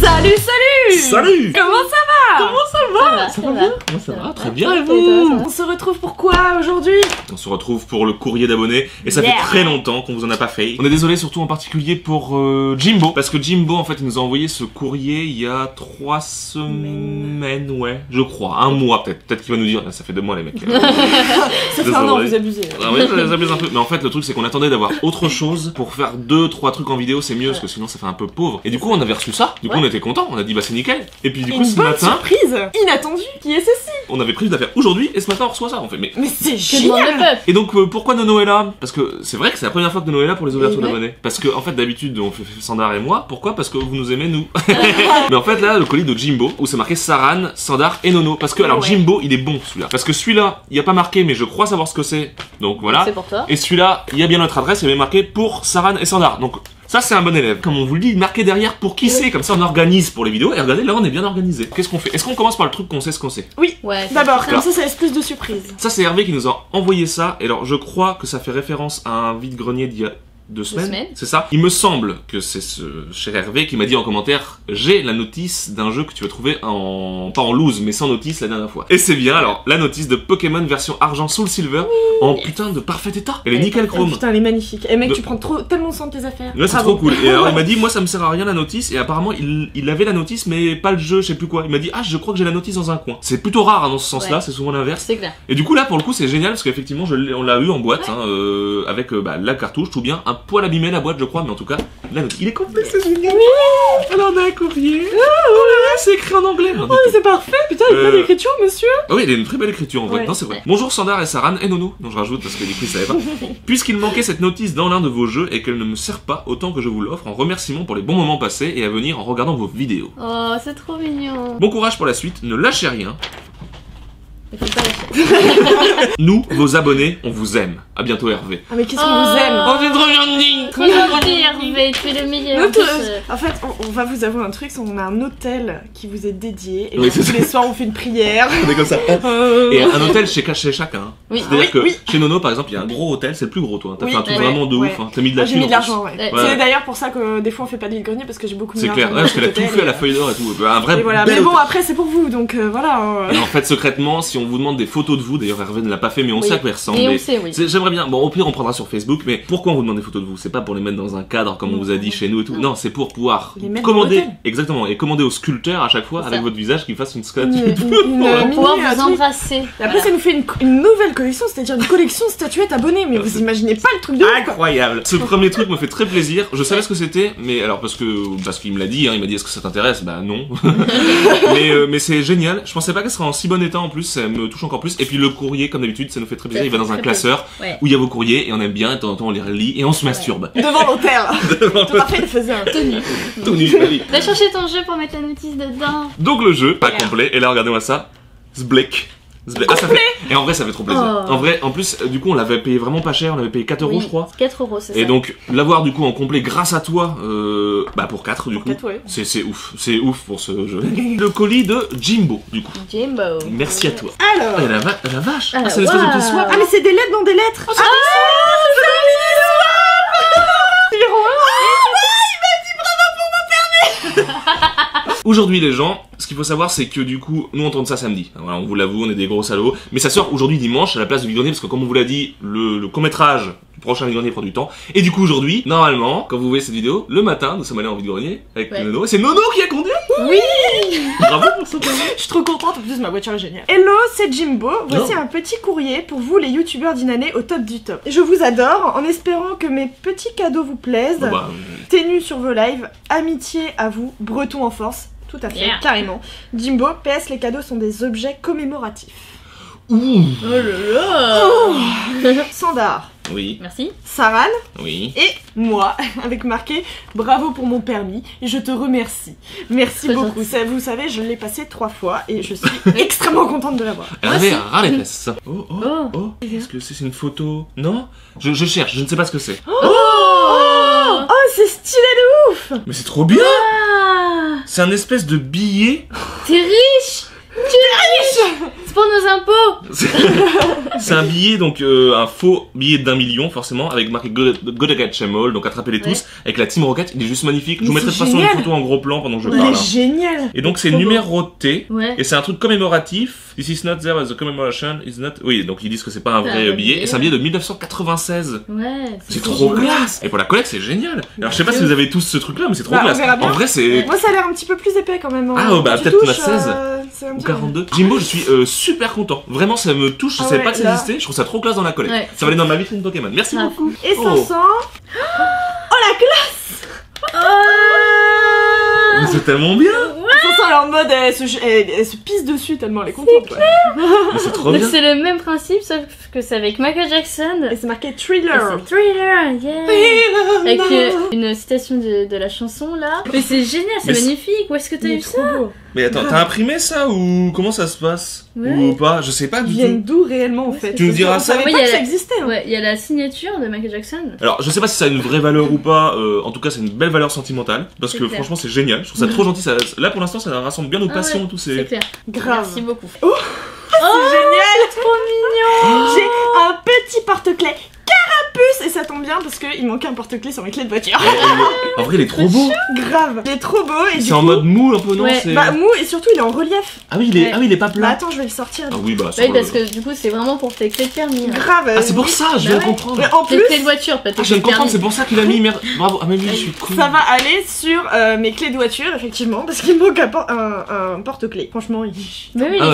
Salut, salut! Salut! Comment ça va? Comment ça Ça va, ça va bien Comment ça va Très bien et vous On se retrouve pour quoi aujourd'hui? On se retrouve pour le courrier d'abonnés et ça Yeah. fait très longtemps qu'on vous en a pas fait. On est désolé surtout en particulier pour euh, Jimbo parce que Jimbo en fait il nous a envoyé ce courrier il y a trois semaines ouais je crois un mois peut-être peut-être qu'il va nous dire ça fait deux mois les mecs. Ça fait un an, vous abusez. Ah oui, ça abuse un peu. Mais en fait, le truc, c'est qu'on attendait d'avoir autre chose pour faire deux, trois trucs en vidéo, c'est mieux, parce que sinon, ça fait un peu pauvre. Et du coup, on avait reçu ça. Du coup, Ouais. on était content. On a dit, bah, c'est nickel. Et puis, du coup, Une ce matin, surprise inattendue Qui est ceci on avait prévu de la faire aujourd'hui, et ce matin, on reçoit ça. On fait, mais. Mais c'est génial Et donc, euh, pourquoi Nono est là? Parce que c'est vrai que c'est la première fois que Nono est là pour les ouvertures ouais. d'abonnés. Parce que, en fait, d'habitude, on fait Sandar et moi. Pourquoi? Parce que vous nous aimez, nous. mais en fait, là, le colis de Jimbo, où c'est marqué Saran, Sandar et Nono. Parce que, alors, Ouais. Jimbo, il est bon, celui-là. Parce que celui-là, il n'y a pas marqué, mais je crois savoir ce que c'est. Donc, voilà. C'est pour toi. Et celui-là, il y a bien notre adresse, il avait marqué pour Saran et Sandar. Donc ça c'est un bon élève. Comme on vous le dit, marqué derrière pour qui c'est, comme ça on organise pour les vidéos. Et regardez, là on est bien organisé. Qu'est-ce qu'on fait? Est-ce qu'on commence par le truc qu'on sait ce qu'on sait? Oui, Ouais. d'abord, ça. comme ça, ça laisse plus de surprises. Ça c'est Hervé qui nous a envoyé ça. Et alors je crois que ça fait référence à un vide-grenier d'il y a deux semaines. semaines. C'est ça Il me semble que c'est ce cher Hervé qui m'a dit en commentaire j'ai la notice d'un jeu que tu vas trouver en pas en loose mais sans notice la dernière fois. Et c'est bien alors la notice de Pokémon version argent Soul Silver en putain de parfait état. Elle est Elle est nickel Oh, chrome. putain, elle est magnifique. Et mec, De- tu prends trop, tellement soin de tes affaires. Ouais, c'est trop cool. Et alors, il m'a dit, moi, ça me sert à rien la notice. Et apparemment, il, il avait la notice, mais pas le jeu, je sais plus quoi. Il m'a dit, ah, je crois que j'ai la notice dans un coin. C'est plutôt rare hein, dans ce sens-là, Ouais. c'est souvent l'inverse. C'est clair. Et du coup, là, pour le coup, c'est génial parce qu'effectivement, on l'a eu en boîte, hein, euh, avec euh, bah, la cartouche, tout bien. Un poil abîmé la boîte, je crois, mais en tout cas, la notice. Il est complet, c'est génial. Alors, on a un courrier. Oh là là, c'est écrit en anglais. Non, Oh, c'est parfait, putain, une Euh, belle écriture, monsieur Ah oui, il a une très belle écriture en vrai. Ouais. Non, c'est vrai. Ouais. Bonjour Sandar et Saran et Nono. Non, je rajoute parce que coup, il savait pas. Puisqu'il manquait cette notice dans l'un de vos jeux et qu'elle ne me sert pas autant que je vous l'offre en remerciement pour les bons moments passés et à venir en regardant vos vidéos. Oh, c'est trop mignon. Bon courage pour la suite, ne lâchez rien. Il faut pas lâcher. Nous, vos abonnés, on vous aime. À bientôt Hervé. Ah, mais qu'est-ce qu'on Oh. vous aime Oh, c'est trop bien dit Trop gentil, Hervé, tu es le meilleur. Notre- En plus, euh, En fait, on, on va vous avouer un truc, c'est qu'on a un hôtel qui vous est dédié, et Oui, genre, c'est tous ça. les soirs on fait une prière. On est comme ça. Euh, Et un hôtel chez, chez chacun. hein. Oui. C'est-à-dire Oui, que oui. chez Nono, par exemple, il y a un gros hôtel, c'est le plus gros, toi. hein. T'as Oui, fait un truc ouais, vraiment de ouais. ouf. hein. T'as mis de la ah, j'ai thune. mis en de l'argent, plus. ouais. Ouais. C'est d'ailleurs pour ça que des fois on fait pas de grenier parce que j'ai beaucoup mis C'est clair, d'argent ouais, parce qu'elle a tout hôtel, fait à la et, feuille d'or et tout. Un vrai Et voilà, bel mais bon, hôtel. après c'est pour vous, donc euh, voilà. euh. Et en fait, secrètement, si on vous demande des photos de vous, d'ailleurs Hervé ne l'a pas fait, mais on Oui. sait à quoi il ressemble. Et on sait, oui. J'aimerais bien. Bon, au pire, on prendra sur Facebook, mais pourquoi on vous demande des photos de vous? C'est pas pour les mettre dans un cadre comme on vous a dit chez nous et tout. Non, c'est pour pouvoir Les commander. Exactement. Et commander au sculpteur à chaque fois avec votre visage qu'il fasse une Voilà. mini, Pouvoir vous embrasser. Après, ça nous fait une, nouvelle collection, c'est-à-dire une collection statuettes abonnées. Mais vous imaginez pas le truc de. Incroyable. Ce premier truc me fait très plaisir. Je savais ce que c'était, mais alors parce que parce qu'il me l'a dit, hein, il m'a dit est-ce que ça t'intéresse? Bah non. mais euh, mais c'est génial. Je pensais pas qu'elle serait en si bon état en plus. Ça me touche encore plus. Et puis le courrier, comme d'habitude, ça nous fait très plaisir. Il va dans un classeur Ouais. où il y a vos courriers et on aime bien. Et de temps en temps on les relit et on se masturbe. Devant l'hôtel. Tout à fait, il faisait un. Tenu. Tout nu, oui. Va chercher ton jeu pour mettre la notice dedans. Donc le jeu, pas complet. Et là, regardez-moi ça. Zblek. Ah, ça fait... Et en vrai, ça fait trop plaisir. Oh. En vrai, en plus, euh, du coup, on l'avait payé vraiment pas cher. On l'avait payé 4 euros, Oui, je crois. 4 euros, c'est ça. Et donc, l'avoir du coup en complet grâce à toi, euh, bah pour 4 du coup. Peut-être, ouais. C'est c'est ouf, c'est ouf pour ce jeu. Le colis de Jimbo, du coup. Jimbo. Merci à toi. Alors. Oh, et la, va- la vache Ah, Ah, c'est l'espèce de petit waouh. swap Ah, mais c'est des lettres dans des lettres. Ah, c'est Aujourd'hui les gens, ce qu'il faut savoir c'est que du coup, nous on tourne ça samedi. Voilà, on vous l'avoue, on est des gros salauds. Mais ça sort aujourd'hui dimanche à la place du vide-grenier parce que comme on vous l'a dit, le, le court-métrage du prochain vide-grenier prend du temps. Et du coup aujourd'hui, normalement, quand vous voyez cette vidéo, le matin, nous sommes allés en vide-grenier avec Ouais. Nono. Et c'est Nono qui a conduit Oui Bravo pour ça. Je suis trop contente, en plus ma voiture est géniale. Hello, c'est Jimbo. Voici un petit courrier pour vous les youtubeurs d'Inané au top du top. Je vous adore en espérant que mes petits cadeaux vous plaisent. Bah, Ténue sur vos lives, amitié à vous, breton en force. Tout à fait, Yeah. carrément. Jimbo, PS, les cadeaux sont des objets commémoratifs. ouh. Oh là là Sandar, Oui, Merci. Saran oui. et moi, avec marqué bravo pour mon permis, je te remercie. Merci beaucoup. Ça, vous savez, je l'ai passé trois fois et je suis extrêmement contente de l'avoir. Elle avait les fesses. Oh, oh, Oh. oh. Est-ce que c'est une photo? Non? Je, je cherche, je ne sais pas ce que c'est. Oh, Oh, c'est stylé de ouf Mais c'est trop bien Ah c'est un espèce de billet. T'es riche! Tu riche! C'est pour nos impôts! C'est c'est un billet, donc euh, un faux billet d'un million, forcément, avec marqué Go Go to Get All, donc attrapez-les tous, avec la Team Rocket. Il est juste magnifique. Je vous mettrai de c'est toute façon une photo en gros plan pendant que je parle. est hein. génial. Et donc c'est numéroté. Et c'est un truc commémoratif. This is not there as a commemoration. Is not. Oui, donc ils disent que c'est pas un C'est vrai billet. Et c'est un billet de 1996. Ouais. C'est trop classe. Et pour la collecte, c'est génial. Alors je sais pas si vous avez tous ce truc-là, mais c'est trop Bah, classe. En vrai, c'est Moi, ça a l'air un petit peu plus épais quand même. hein. Ah, bah, Tu peut-être qu'on a touches, 16. Euh, c'est un ou petit- 42. Jimbo, je suis euh, super content. Vraiment, ça me touche. Je Ah savais ouais, pas que ça là. existait. Je trouve ça trop classe dans la collecte. Ouais. Ça va aller dans ma vitrine Pokémon. Merci Ah. beaucoup. Et Oh. 500. Oh Mais C'est tellement bien. 500, elle est en mode, elle se, elle, elle se pisse dessus tellement elle est contente. c'est trop Donc bien. c'est le même principe, sauf que c'est avec Michael Jackson. Et c'est marqué Et thriller. Thriller, yeah Avec euh, une citation de, de la chanson là. Mais c'est génial, c'est magnifique. Où est-ce que t'as eu ça beau. Mais attends, t'as imprimé ça ou comment ça se passe Ouais. Ou pas? Je sais pas du viennent tout. d'où réellement en fait? Tu nous diras ça il y que a ça la- existait. hein. Ouais, il y a la signature de Michael Jackson. Alors, je sais pas si ça a une vraie valeur ou pas. euh, en tout cas, c'est une belle valeur sentimentale parce que clair. franchement, c'est génial. Je trouve ça trop gentil. Ça, là, pour l'instant, ça rassemble bien nos Ah passions, ouais, tous C'est ces. clair. Grave. Merci beaucoup. C'est génial. Trop mignon J'ai un petit porte-clés et ça tombe bien parce qu'il manquait un porte-clés sur mes clés de voiture. Ouais. En vrai, il est trop beau. Grave. Il est trop beau et C'est en coup, mode mou un peu, non Ouais, c'est- bah mou et surtout il est en relief. Ah oui, il est, Ouais. ah oui, il est pas Bah plat. attends, je vais le sortir. Ah oui, bah. Oui, parce que du coup, c'est vraiment pour tes clés de permis. hein. Grave. Ah, c'est pour ça, je viens Bah de ouais. comprendre. Mais en Tes plus, clés de voiture, pas tes Ah, je viens de de comprendre, c'est pour ça qu'il a mis merde. Bravo. Ah, mais oui, je suis cool. ça va aller sur euh, mes clés de voiture effectivement parce qu'il manque un, por- un- un porte-clés. Franchement, il. Mais oui, Ah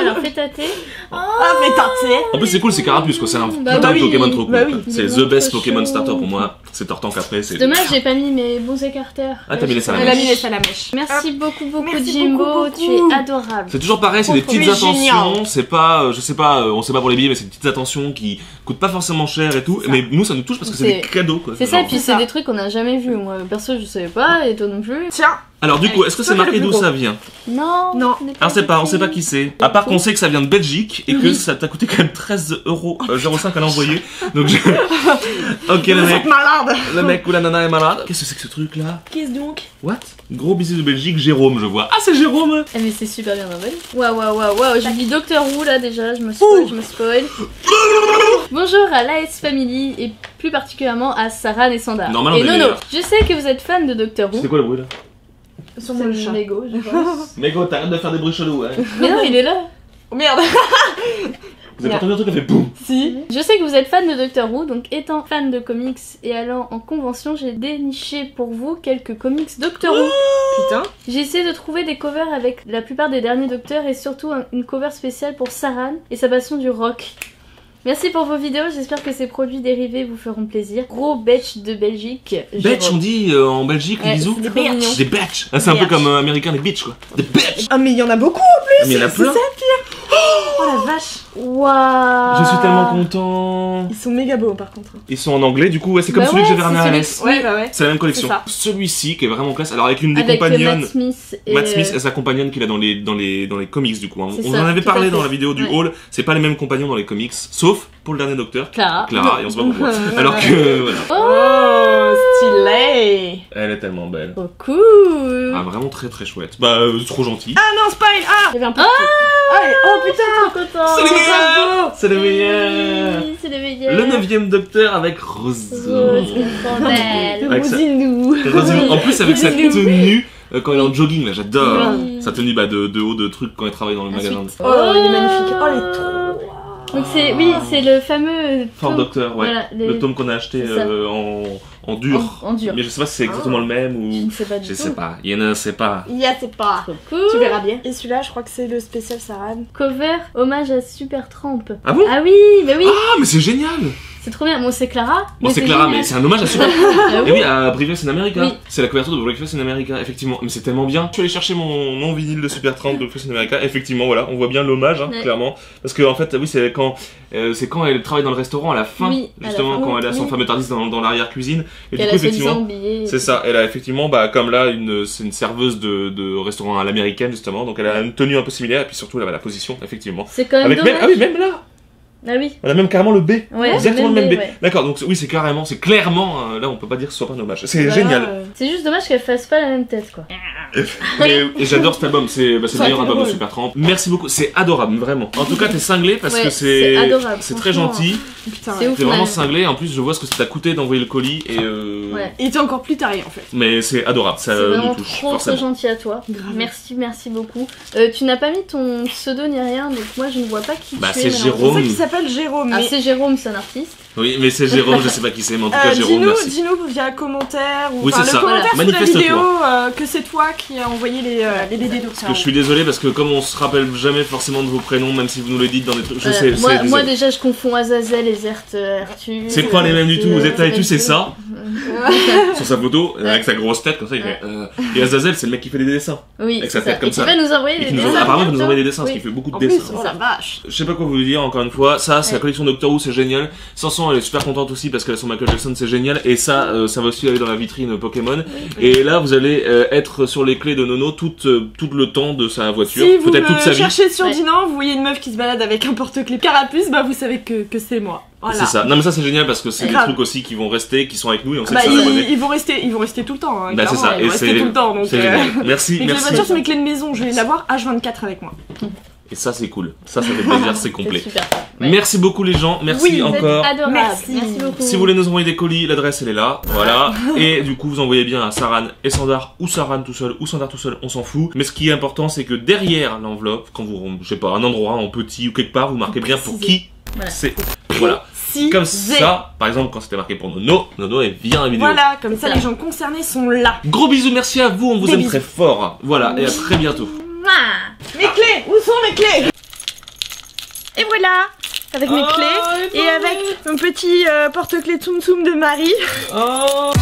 alors fais tâter. Ah mais tâter. En plus, c'est cool, c'est Carapuce, quoi. C'est un Bah de Pokémon trop cool. C'est est the best Pokémon starter pour moi. C'est Tortank après. c'est Dommage, j'ai pas mis mes bons écarteurs. Ah, t'as mis les Elle salamèches. a mis les salamèches. Merci beaucoup, beaucoup, Merci Jimbo. beaucoup, beaucoup. Tu es adorable. C'est toujours pareil, c'est des petites attentions. C'est pas, euh, je sais pas, euh, on sait pas pour les billets, mais c'est des petites attentions qui coûtent pas forcément cher et tout. Mais nous, ça nous touche parce que c'est des cadeaux, quoi. C'est ça, et puis C'est des trucs qu'on a jamais vus. Moi, perso, je savais pas, et toi non plus. Tiens. Alors du coup, est-ce que c'est marqué d'où ça vient Non. Non. Alors c'est pas, on sait pas qui c'est. À part qu'on sait que ça vient de Belgique et que ça t'a coûté quand même 13 euros euh, 05 à l'envoyer. Donc je... ok le mec, malade. le mec ou la nana est malade. Qu'est-ce que c'est que ce truc là Qu'est-ce donc What Gros bisous de Belgique, Jérôme, je vois. Ah c'est Jérôme Eh mais c'est super bien envoyé. Waouh waouh waouh waouh, j'ai dit Docteur Who là déjà, je me spoil, je me spoil. Bonjour à l'AS Family et plus particulièrement à Sarah. Normalement, et on Nono, je sais que vous êtes fan de Docteur Who. C'est quoi le bruit là Sur mon chat. Lego, je pense. Oh, t'arrêtes de faire des bruits chelous, hein. mais non, il est là. Oh merde. Vous avez entendu un truc qui a fait boum Si. Je sais que vous êtes fan de Doctor Who, donc étant fan de comics et allant en convention, j'ai déniché pour vous quelques comics Doctor Who. Putain. J'ai essayé de trouver des covers avec la plupart des derniers Docteurs et surtout un- une cover spéciale pour Saran et sa passion du rock. Merci pour vos vidéos, j'espère que ces produits dérivés vous feront plaisir. Gros betch de Belgique. Betch, on dit euh, en Belgique, Ouais, bisous. Des betch Ah, C'est un peu comme euh, américain, les bitch quoi. Des betch Ah mais il y en a beaucoup. Mais il y en a C'est plein ça. Oh la vache. Waouh Je suis tellement content Ils sont méga beaux par contre. Ils sont en anglais, du coup, ouais, c'est comme Bah celui ouais, que j'avais ramené à c'est Alès. celui- Ouais bah ouais. C'est la même collection. Ça. Celui-ci qui est vraiment classe. Alors avec une des Avec euh, compagnonnes, Matt Smith et Matt Smith euh, et sa compagnonne qu'il a dans les, dans les, dans les comics du coup. hein. C'est On ça, en avait tout à parlé fait. dans la vidéo du Ouais. hall, c'est pas les mêmes compagnons dans les comics, sauf pour le dernier docteur, Clara. Clara, et on se bat pourquoi. Alors que, voilà, Oh stylé. elle est tellement belle. Oh cool Ah, vraiment très très chouette. Bah, euh, trop gentil. Ah non spoil. Ah. Il y avait un peu. Ah. oh putain. Trop content C'est le meilleur Oui, C'est le meilleur Le neuvième docteur avec Rose. Rose. Rose- En plus avec sa Rosine. tenue euh, quand il est en jogging là, j'adore. Oui. Sa tenue bah, de, de haut de truc quand il travaille dans le Ensuite- magasin. Oh il est magnifique. Oh il est trop. Donc c'est, oui, c'est le fameux... Fort Docteur, ouais. Voilà, les- Le tome qu'on a acheté euh, en, en dur. En, en dur. Mais je sais pas si c'est exactement le même Je ou. ne sais pas du Je tout. sais pas. Il y en a, c'est pas. Il y a c'est pas. Cool. Tu verras bien. Et celui-là je crois que c'est le spécial Saran. Cover, hommage à Super Tramp. Ah bon? Ah oui, bah oui, Ah, mais c'est génial c'est trop bien. Bon, c'est Clara. Bon, mais c'est Clara, génial. mais c'est un hommage à Super. Ah Et oui. oui, à Breakfast in America. Oui. C'est la couverture de Breakfast in America, effectivement. Mais c'est tellement bien. Je suis allé chercher mon, mon vinyle de Super 30 de Breakfast in America. Effectivement, voilà, on voit bien l'hommage, hein, Ouais. clairement. Parce que, en fait, oui, c'est quand, euh, c'est quand elle travaille dans le restaurant à la fin, Oui, à la justement, fin. quand elle a son Oui. fameux tardis dans, dans l'arrière-cuisine. Et Elle du coup, a effectivement. C'est ça, elle a effectivement, bah, comme là, une, c'est une serveuse de, de restaurant à l'américaine, justement, donc elle a une tenue un peu similaire, et puis surtout, elle a la position, effectivement. C'est quand même Avec même, dommage. ah oui, même là, Ah oui. on a même carrément le B. Ouais, Exactement le même B. B, ouais. D'accord, donc oui, c'est carrément, c'est clairement, euh, là, on peut pas dire que ce soit pas un hommage. C'est Voilà. génial. C'est juste dommage qu'elle fasse pas la même tête, quoi. Mais- et j'adore cet album, c'est bah, c'est le meilleur c'est album de. Supertramp. Merci beaucoup, c'est adorable, vraiment. En tout cas, t'es cinglé parce Ouais, que c'est c'est adorable, c'est très gentil. C'est. T'es vraiment cinglé. En plus, je vois ce que ça t'a coûté d'envoyer le colis et euh, Ouais. Il était encore plus taré en fait. mais c'est adorable, ça C'est vraiment nous touche trop, gentil à toi. Grave. Merci, merci beaucoup. Euh, tu n'as pas mis ton pseudo ni rien, donc moi je ne vois pas qui Bah, tu c'est es. C'est Jérôme. ça qui s'appelle Jérôme. Ah, mais... c'est Jérôme, c'est un artiste. Oui, mais c'est Jérôme, je sais pas qui c'est, mais en tout cas Euh, Jérôme, dis-nous, merci. dis-nous via commentaire ou Oui, enfin, c'est le ça. commentaire Voilà. sous la vidéo euh, que c'est toi qui as envoyé les, euh, les BD Parce d'Octave. que je suis désolé parce que comme on se rappelle jamais forcément de vos prénoms, même si vous nous le dites dans des trucs, je Voilà. sais, Euh, moi, c'est déjà je confonds Azazel et Zert euh, Arthur. C'est pas les mêmes du tout. Euh, Zeta et tu, c'est ça sur sa photo avec sa grosse tête comme ça. Il fait, euh, Et Azazel, c'est le mec qui fait des dessins. Oui, Avec sa c'est ça. tête comme et ça. tu vas nous envoyer des qui nous dessins. apparemment, il nous envoie des dessins parce Oui. qu'il fait beaucoup de En plus, dessins. oh la vache. Je sais pas quoi vous dire encore une fois. Ça, c'est la collection Doctor Who, c'est génial. Elle est super contente aussi parce qu'elle a son Michael Jackson, c'est génial. Et ça, euh, ça va aussi aller dans la vitrine Pokémon. Et là, vous allez euh, être sur les clés de Nono tout, euh, tout le temps de sa voiture, Si vous peut-être toute sa vie. cherchez sur Ouais. Dinan, vous voyez une meuf qui se balade avec un porte-clés carapuce, bah vous savez que, que c'est moi. Voilà. C'est ça. Non mais ça c'est génial parce que c'est des Grave. trucs aussi qui vont rester, qui sont avec nous et on sait Bah, que ça va ils, vont rester, ils vont rester tout le temps. Hein, Bah, c'est ça. Ils Et vont rester tout le temps. Donc, c'est euh, génial. Merci, mes clés de merci. voiture, c'est mes clés de maison. Je vais les avoir H24 avec moi. Et ça c'est cool. Ça ça fait plaisir, c'est complet. C'est super. Ouais. Merci beaucoup les gens. Merci Oui, encore. adorable. Merci. Merci beaucoup. Si vous voulez nous envoyer des colis, l'adresse elle est là, voilà. Et du coup vous envoyez bien à Saran et Sandar ou Saran tout seul ou Sandar tout seul, on s'en fout. Mais ce qui est important c'est que derrière l'enveloppe, quand vous, je sais pas, un endroit en petit ou quelque part, vous marquez bien pour qui Voilà. c'est. Voilà. Si Comme ça, par exemple quand c'était marqué pour Nono, Nono elle vient à la vidéo. Voilà, comme ça Ça. les gens concernés sont là. Gros bisous, merci à vous, on vous Des aime bisous. très fort. Voilà, et à très bientôt. Mes clés. Où sont mes clés Et voilà. Avec mes Oh, clés et avec mon petit euh, porte-clés Tsum Tsum de Marie. Oh